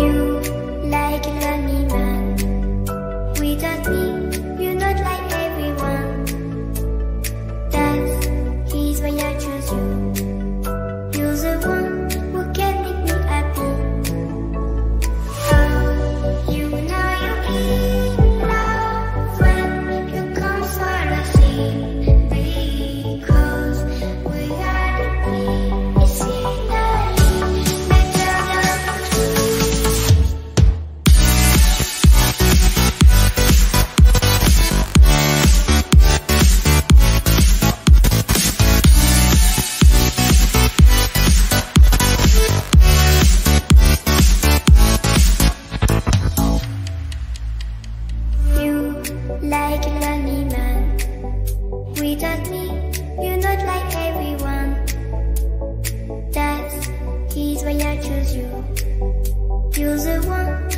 you why I choose you. You're the one